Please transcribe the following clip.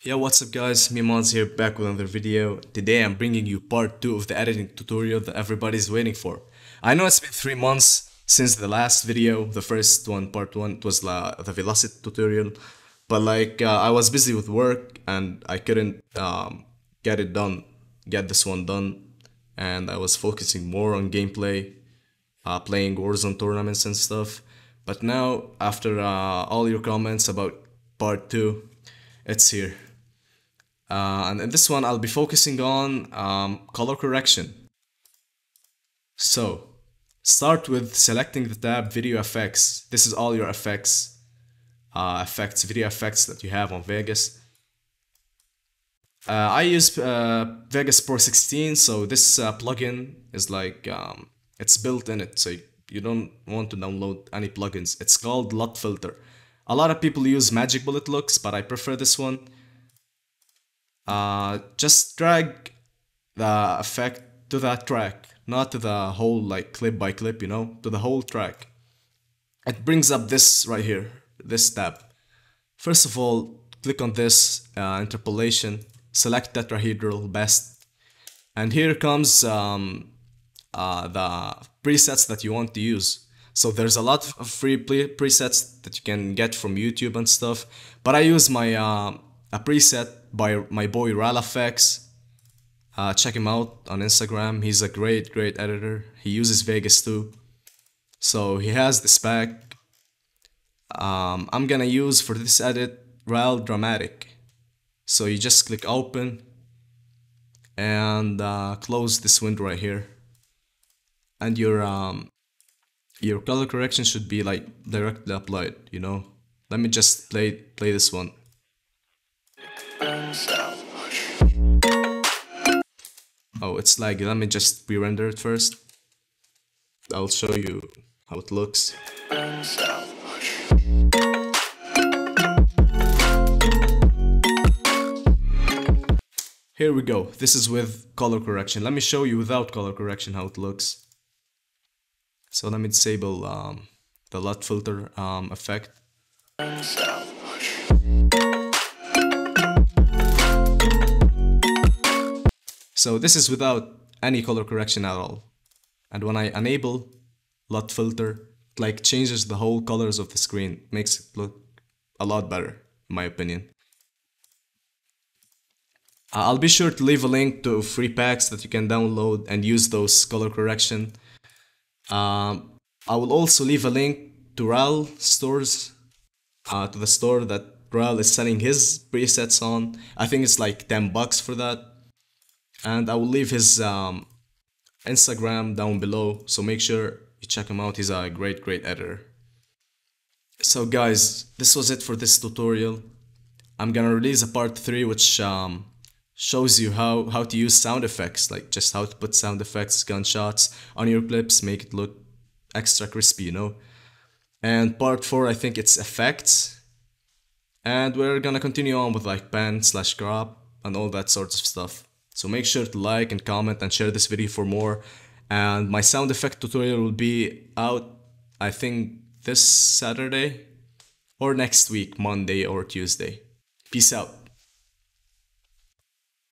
Yeah, what's up guys, Mimons here back with another video. Today I'm bringing you part 2 of the editing tutorial that everybody's waiting for. I know it's been 3 months since the last video, the first one, part 1, it was la, the Velocity tutorial. But like, uh, I was busy with work and I couldn't um, get it done, get this one done. And I was focusing more on gameplay, uh, playing Warzone tournaments and stuff. But now, after uh, all your comments about part 2, it's here. Uh, and in this one, I'll be focusing on um, color correction. So, start with selecting the tab Video Effects. This is all your effects, uh, effects, video effects that you have on Vegas. Uh, I use uh, Vegas Pro 16, so this uh, plugin is like, um, it's built in it, so you don't want to download any plugins. It's called LUT Filter. A lot of people use Magic Bullet looks, but I prefer this one uh, just drag the effect to that track, not to the whole like clip by clip, you know, to the whole track. It brings up this right here, this tab. First of all, click on this uh, interpolation, select tetrahedral best, and here comes um, uh, the presets that you want to use. So there's a lot of free presets that you can get from YouTube and stuff, but I use my uh, a preset by my boy RalFX. Uh, check him out on Instagram. He's a great, great editor. He uses Vegas too. So he has this pack. Um, I'm gonna use for this edit RAL Dramatic. So you just click open and uh, close this window right here. And your um, your color correction should be like directly applied, you know. Let me just play play this one. Oh, it's like, let me just re-render it first. I'll show you how it looks. Here we go. This is with color correction. Let me show you without color correction how it looks. So let me disable um, the LUT filter um, effect. So this is without any color correction at all. And when I enable LUT filter, it like changes the whole colors of the screen, makes it look a lot better, in my opinion. Uh, I'll be sure to leave a link to free packs that you can download and use those color correction. Um, I will also leave a link to RAL stores, uh, to the store that RAL is selling his presets on. I think it's like 10 bucks for that and I will leave his um, Instagram down below. So make sure you check him out. He's a great great editor. So guys this was it for this tutorial. I'm gonna release a part 3 which um, shows you how how to use sound effects like just how to put sound effects gunshots on your clips make it look extra crispy you know? And part 4 I think it's effects. And we're gonna continue on with like pan slash crop and all that sorts of stuff so make sure to like and comment and share this video for more. And my sound effect tutorial will be out, I think, this Saturday or next week, Monday or Tuesday. Peace out.